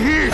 Hmm.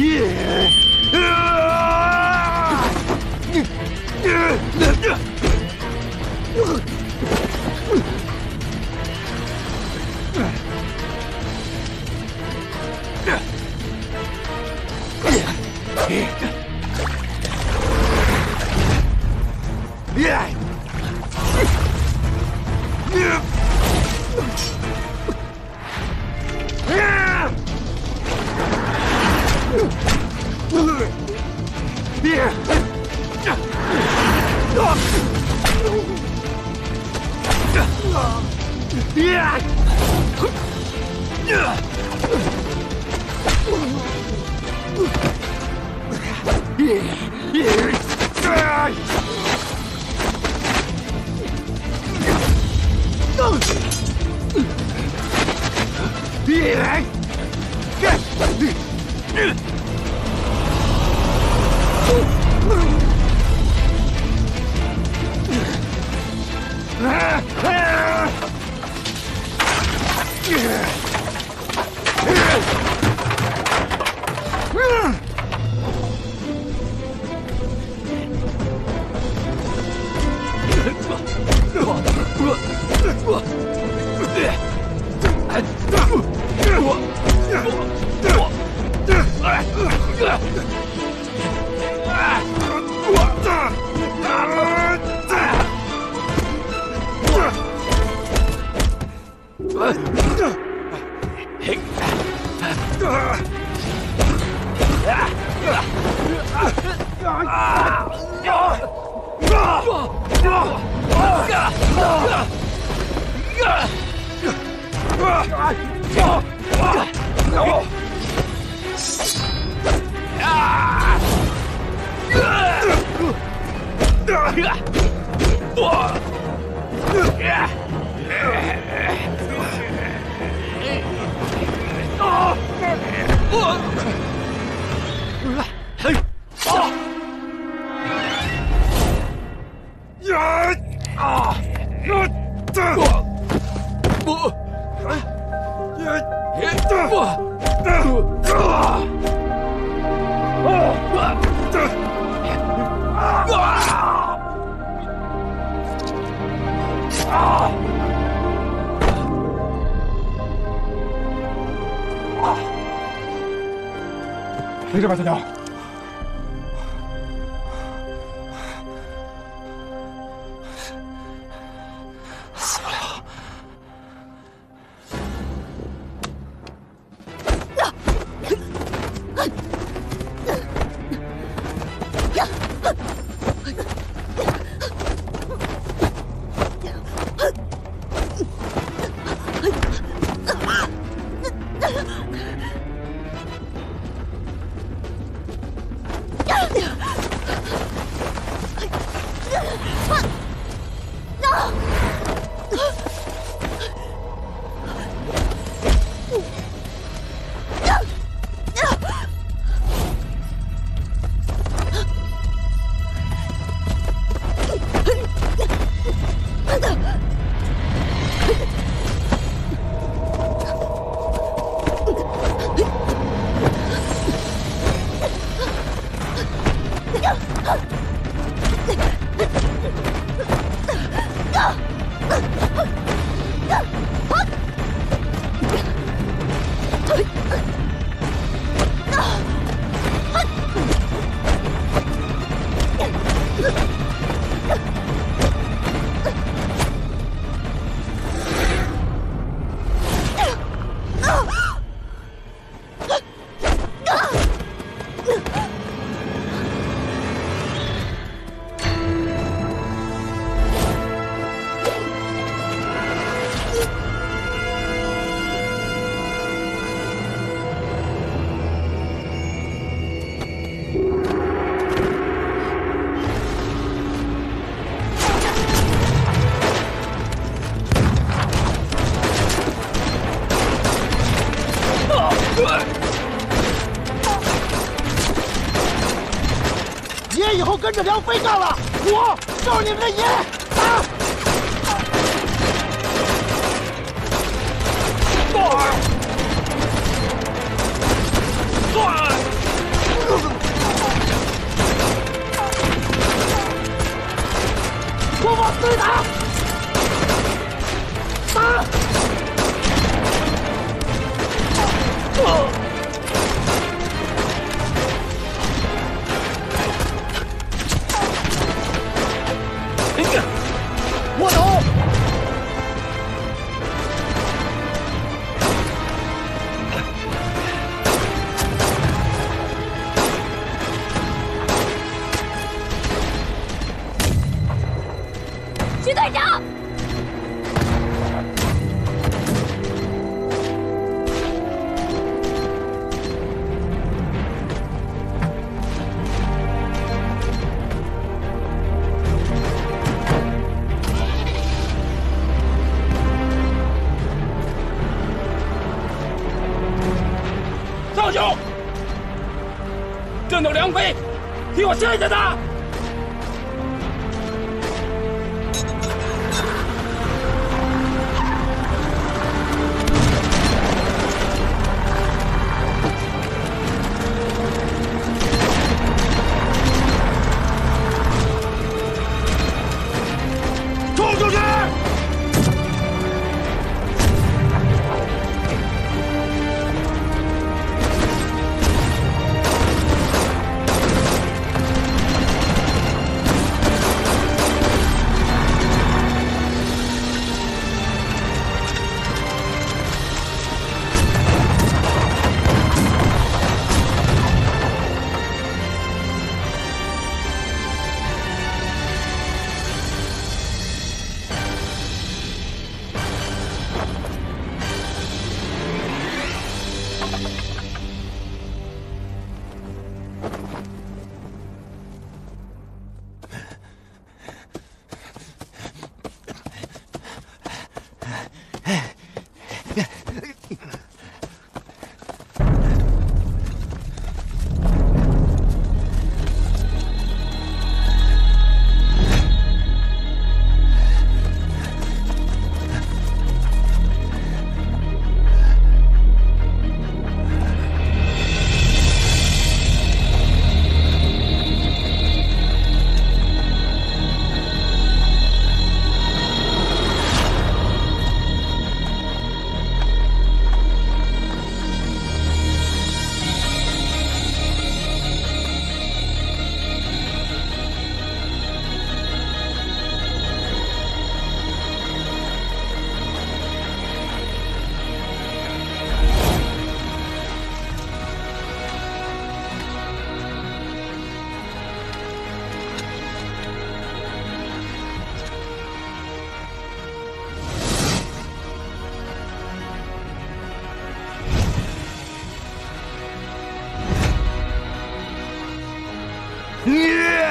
Yeah! Yeah. 啊！没这边三娘爷以后跟着梁飞干了，我就是你们的爷！打！段儿，段儿，我往死里！打！替我谢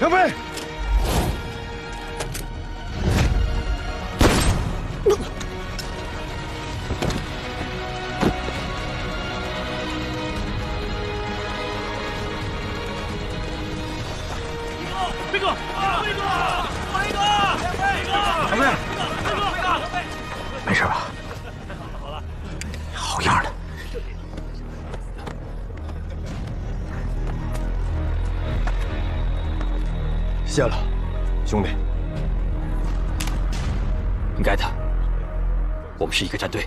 杨飞。飞哥，飞哥，飞哥，飞哥，杨飞，飞哥，飞哥，没事吧？谢了，兄弟。应该的，我们是一个战队。